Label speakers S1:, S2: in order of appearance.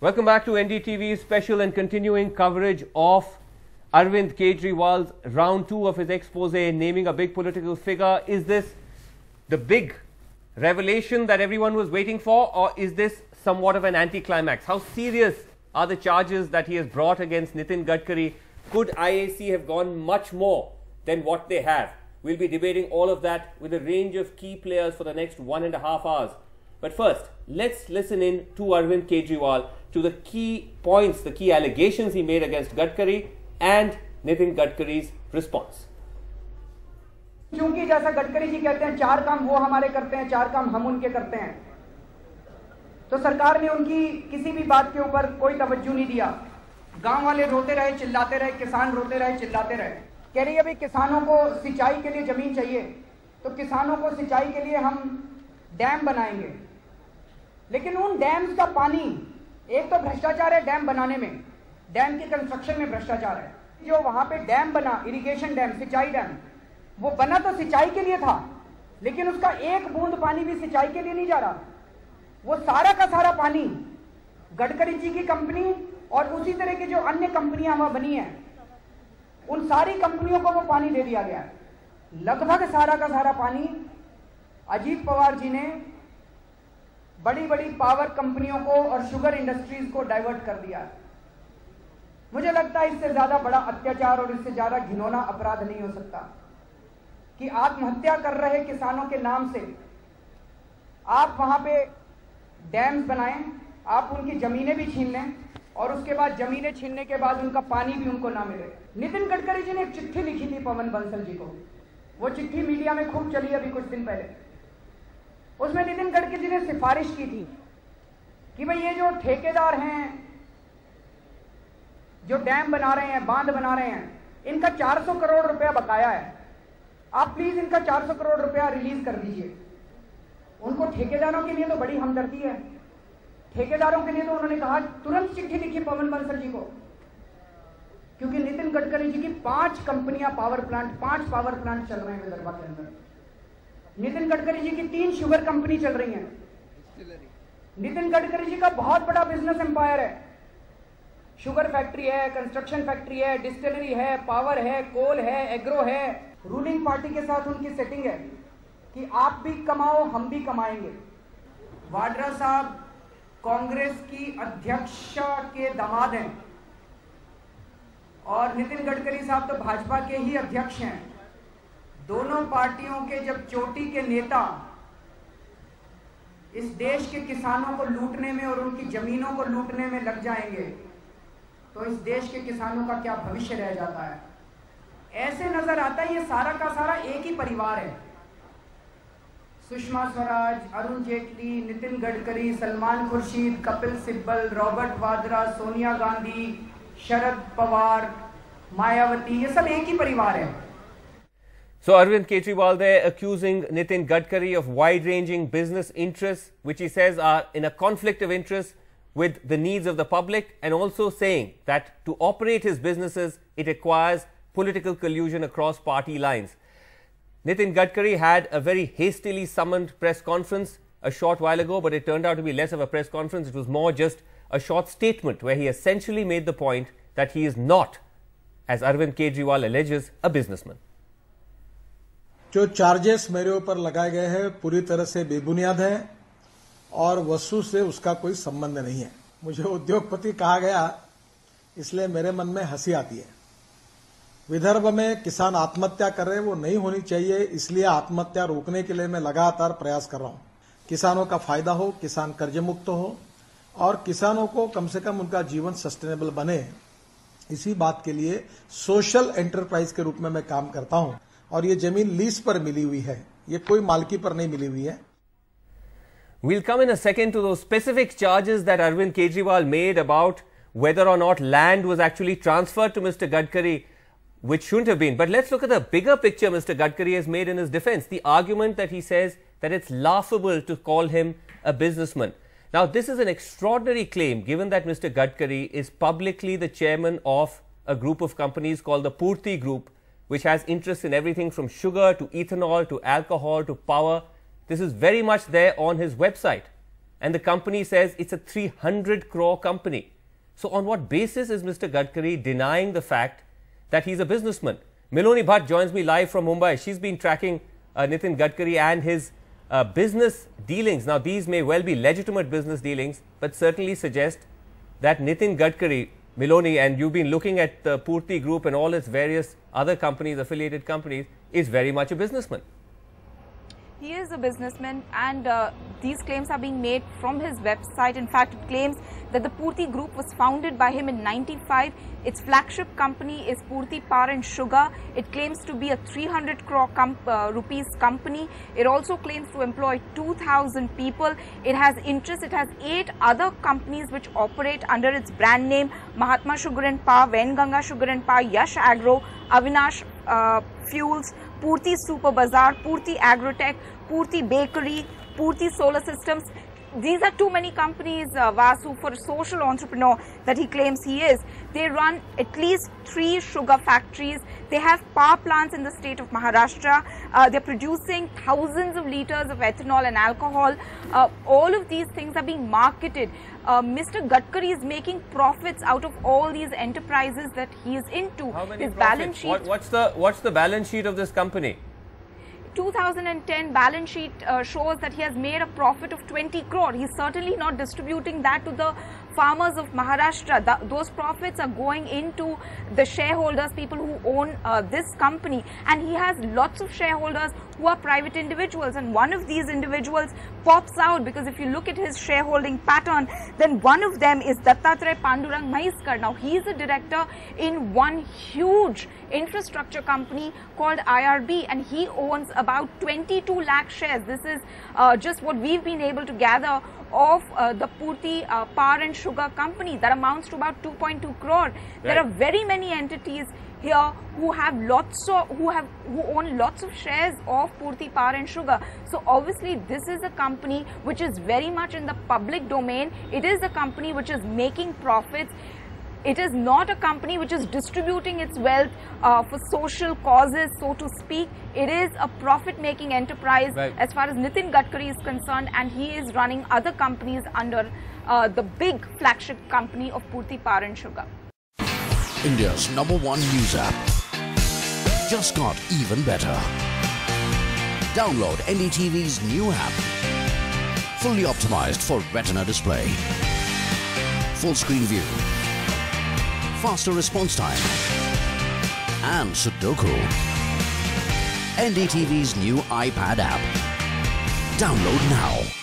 S1: Welcome back to NDTV's special and continuing coverage of Arvind Kejriwal's round two of his expose, naming a big political figure. Is this the big revelation that everyone was waiting for, or is this somewhat of an anticlimax? How serious are the charges that he has brought against Nitin Gadkari? Could IAC have gone much more than what they have? We'll be debating all of that with a range of key players for the next one and a half hours. But first, let's listen in to Arvind Kejriwal to the key points, the key allegations he made against Gadkari and Nitin Gadkari's response.
S2: क्योंकि जैसा गडकरी जी कहते हैं चार काम वो हमारे करते हैं चार काम हम उनके करते हैं। तो सरकार ने उनकी किसी भी बात के ऊपर कोई तवज्जो नहीं दिया। गाँव वाले रोते रहे चिल्लाते रहे किसान रोते रहे चिल्लाते रहे। कह रही अभी किसानों को सिंचाई के लिए ज़मीन चाहिए। तो किसानों को सिंचाई के लिए हम डैम बनाएँगे। लेकिन उन डैम्स का पानी एक तो भ्रष्टाचार है डैम बनाने में। डैम के कंस्ट्रक्शन में भ्रष्टाचार है। जो वहाँ पे डैम बना इरिगेशन डैम, सिंचाई डैम, वो बना तो सिंचाई के लिए था, लेकिन उसका एक बूंद पानी भी सिंचाई के लिए नहीं जा रहा। वो सारा का सारा पानी गडकरी जी की कंपनी और उसी तरह की जो अन्य कंपनियाँ वहाँ बनी है, उन सारी कंपनियों को वो पानी दे दिया गया। लगभग सारा का सारा पानी अजीत पवार जी ने बड़ी बड़ी पावर कंपनियों को और शुगर इंडस्ट्रीज़ को डाइवर्ट कर दिया मुझे लगता है इससे ज़्यादा बड़ा अत्याचार और इससे ज़्यादा घिनौना अपराध नहीं हो सकता कि आत्महत्या कर रहे किसानों के नाम से आप वहाँ पे डैम्स बनाएँ, आप उनकी जमीनें भी छीन लें और उसके बाद जमीनें छीनने के बाद उनका पानी भी उनको ना मिले। नितिन गडकरी जी ने एक चिट्ठी लिखी थी पवन बंसल जी को। वो चिट्ठी मीडिया में खूब चली अभी कुछ दिन पहले। उसमें नितिन गडकरी जी ने सिफारिश की थी कि भाई ये जो ठेकेदार हैं, जो डैम बना रहे हैं, बाँध बना रहे हैं, इनका 400 करोड़ रुपया बकाया है। आप प्लीज़ इनका 400 करोड़ रुपया रिलीज़ कर दीजिए। उनको ठेकेदारों के लिए तो बड़ी हमदर्दी है। ठेकेदारों के लिए तो उन्होंने कहा, तुरंत चिट्ठी लिखी पवन बंसल जी को, क्योंकि नितिन गडकरी जी की पाँच कंपनियाँ पावर प्लांट, पाँच पावर प्लांट चल रहे हैं विदर्भा के अंदर। नितिन गडकरी जी की तीन शुगर कंपनी चल रही है। नितिन गडकरी जी का बहुत बड़ा बिज़नेस एम्पायर है। शुगर फैक्ट्री है कंस्ट्रक्शन फैक्ट्री है डिस्टिलरी है पावर है कोल है एग्रो है। रूलिंग पार्टी के साथ उनकी सेटिंग है कि आप भी कमाओ, हम भी कमाएँगे। वाड्रा साहब कांग्रेस की अध्यक्ष के दामाद हैं। और नितिन गडकरी साहब तो भाजपा के ही अध्यक्ष हैं। दोनों पार्टियों के जब चोटी के नेता इस देश के किसानों को लूटने में और उनकी जमीनों को लूटने में लग जाएँगे तो इस देश के किसानों का क्या भविष्य रह जाता है? ऐसे नज़र आता है, ये सारा का सारा एक ही परिवार है। सुषमा स्वराज, अरुण जेटली, नितिन गडकरी, सलमान खुर्शीद, कपिल सिब्बल, रॉबर्ट वाड्रा, सोनिया गांधी, शरद पवार, मायावती, ये सब एक ही परिवार है।
S1: So Arvind Kejriwal there accusing Nitin Gadkari of wide-ranging business interests, which he says are in a conflict of interest with the needs of the public, and also saying that to operate his businesses, it requires political collusion across party lines. Nitin Gadkari had a very hastily summoned press conference a short while ago, but it turned out to be less of a press conference. It was more just a short statement where he essentially made the point that he is not, as Arvind Kejriwal alleges, a businessman.
S3: जो charges मेरे ऊपर लगाए गए हैं, पूरी तरह से बेबुनियाद है और वस्तु से उसका कोई संबंध नहीं है। मुझे उद्योगपति कहा गया, इसलिए मेरे मन में हँसी आती है। विदर्भ में किसान आत्महत्या कर रहे वो नहीं होनी चाहिए, इसलिए आत्महत्या रोकने के लिए मैं लगातार प्रयास कर रहा हूँ। किसानों का फ़ायदा हो, किसान कर्ज मुक्त हो और किसानों को कम से कम उनका जीवन सस्टेनेबल बने। इसी बात के लिए सोशल एंटरप्राइज के रूप में मैं काम करता हूँ। और ये जमीन लीज पर मिली हुई है ये कोई मालकी पर नहीं मिली हुई है
S1: We'll come in a second to those specific charges that Arvind Kejriwal made about whether or not land was actually transferred to Mr. Gadkari, which shouldn't have been. But let's look at the bigger picture Mr. Gadkari has made in his defense. The argument that he says that it's laughable to call him a businessman. Now, this is an extraordinary claim given that Mr. Gadkari is publicly the chairman of a group of companies called the Purti Group, which has interests in everything from sugar to ethanol to alcohol to power. This is very much there on his website. and the company says it's a 300 crore company. So, on what basis is Mr. Gadkari denying the fact that he's a businessman? Miloni Bhatt joins me live from Mumbai. She's been tracking uh, Nitin Gadkari and his uh, business dealings. Now, these may well be legitimate business dealings, but certainly suggest that Nitin Gadkari, Miloni, and you've been looking at the Purti Group and all its various other companies, affiliated companies, is very much a businessman.
S4: He is a businessman and uh, these claims are being made from his website. In fact, it claims that the Purti group was founded by him in 95. Its flagship company is Purti Power and Sugar. It claims to be a 300 crore uh, rupees company. It also claims to employ 2,000 people. It has interest. It has eight other companies which operate under its brand name Mahatma Sugar and Power, Vainganga Sugar and Power, Yash Agro, Avinash fuels Purti super Bazaar Purti agrotech Purti bakery Purti solar systems These are too many companies, uh, Vasu, for a social entrepreneur that he claims he is. They run at least three sugar factories. They have power plants in the state of Maharashtra. Uh, they're producing thousands of liters of ethanol and alcohol. Uh, all of these things are being marketed. Uh, Mr. Gadkari is making profits out of all these enterprises that he is into.
S1: How many
S4: His
S1: profits?
S4: balance sheet.
S1: What, what's the what's the balance sheet of this company?
S4: 2010 balance sheet uh, shows that he has made a profit of 20 crore. He's certainly not distributing that to the farmers of Maharashtra. Th those profits are going into the shareholders, people who own uh, this company. And he has lots of shareholders who are private individuals. And one of these individuals pops out because if you look at his shareholding pattern, then one of them is Dattatray Pandurang Mhaiskar. Now, he's a director in one huge infrastructure company called IRB and he owns about 22 lakh shares. This is uh, just what we've been able to gather of uh, the Purti uh, Power and Sugar Company that amounts to about 2.2 crore. There are very many entities here who have lots of who have who own lots of shares of Purti Power and Sugar. So obviously this is a company which is very much in the public domain. It is a company which is making profits. It is not a company which is distributing its wealth uh, for social causes, so to speak. It is a profit-making enterprise
S1: Right.
S4: as far as Nitin Gadkari is concerned, and he is running other companies under uh, the big flagship company of Purti Power and Sugar.
S5: India's number one news app. Just got even better. Download NDTV's new app. Fully optimized for retina display. Full screen view. Faster response time. And Sudoku. NDTV's new iPad app. Download now.